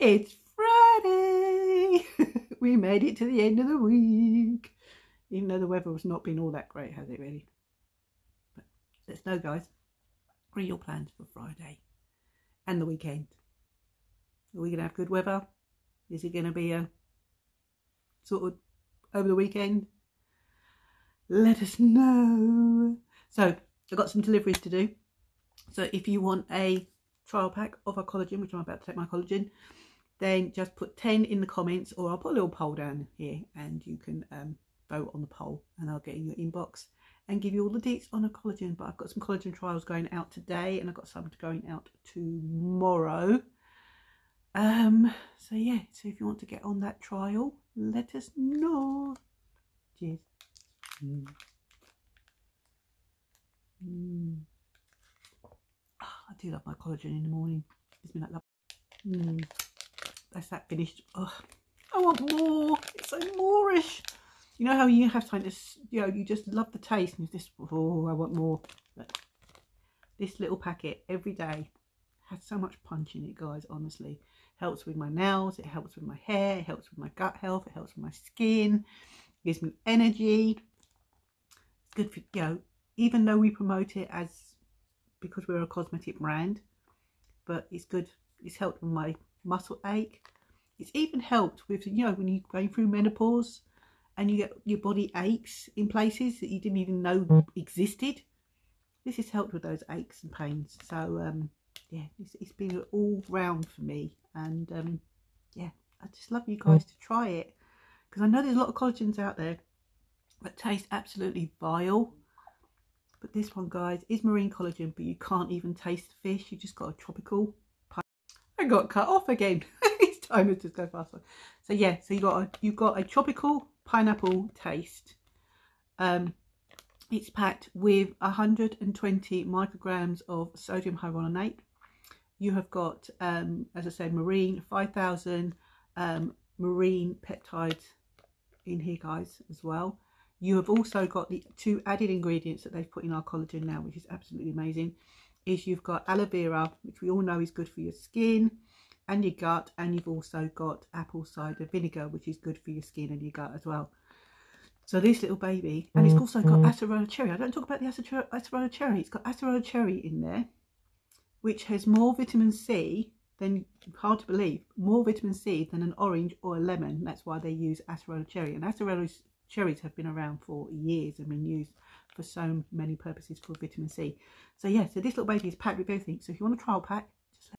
It's Friday. we made it to the end of the week. Even though the weather has not been all that great, has it really? But let's know, guys. What are your plans for Friday and the weekend? Are we going to have good weather? Is it going to be a sort of over the weekend? Let us know. So, I've got some deliveries to do. So, if you want a trial pack of our collagen, which I'm about to take my collagen, then just put 10 in the comments or I'll put a little poll down here and you can um, vote on the poll and I'll get in your inbox and give you all the deets on a collagen. But I've got some collagen trials going out today and I've got some going out tomorrow. Um, so yeah, so if you want to get on that trial, let us know. Cheers. Mm. Mm. Oh, I do love my collagen in the morning. Gives me that love. Mm. That's that finished. Oh, I want more. It's so moorish. You know how you have something to, you know, you just love the taste and you just, oh, I want more. This little packet every day has so much punch in it, guys, honestly. Helps with my nails, it helps with my hair, it helps with my gut health, it helps with my skin, gives me energy. It's good for, you know, even though we promote it as, because we're a cosmetic brand, but it's good, it's helped with my muscle ache. It's even helped with, you know, when you're going through menopause, and you get your body aches in places that you didn't even know existed. This has helped with those aches and pains. So um, yeah, it's, it's been all round for me, and um, yeah, I just love you guys to try it because I know there's a lot of collagens out there that taste absolutely vile. But this one, guys, is marine collagen, but you can't even taste the fish. You just got a tropical. Got cut off again. it's time to just go faster. So yeah, so you got a you got a tropical pineapple taste. Um, it's packed with 120 micrograms of sodium hyaluronate. You have got, um, as I said, marine 5,000 um, marine peptides in here, guys, as well. You have also got the two added ingredients that they've put in our collagen now, which is absolutely amazing. Is you've got aloe vera, which we all know is good for your skin and your gut and you've also got apple cider vinegar which is good for your skin and your gut as well so this little baby and it's also got mm-hmm. acerola cherry i don't talk about the acerola cherry it's got acerola cherry in there which has more vitamin c than hard to believe more vitamin c than an orange or a lemon that's why they use acerola cherry and acerola cherries have been around for years and been used for so many purposes for vitamin c. So yeah so this little baby is packed with everything. So if you want a trial pack